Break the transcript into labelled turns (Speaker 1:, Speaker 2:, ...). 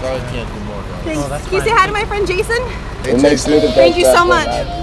Speaker 1: Sorry I can't do more.
Speaker 2: Thanks.
Speaker 3: Oh,
Speaker 2: Can you say hi to my friend Jason?
Speaker 4: It makes
Speaker 2: Thank you so much.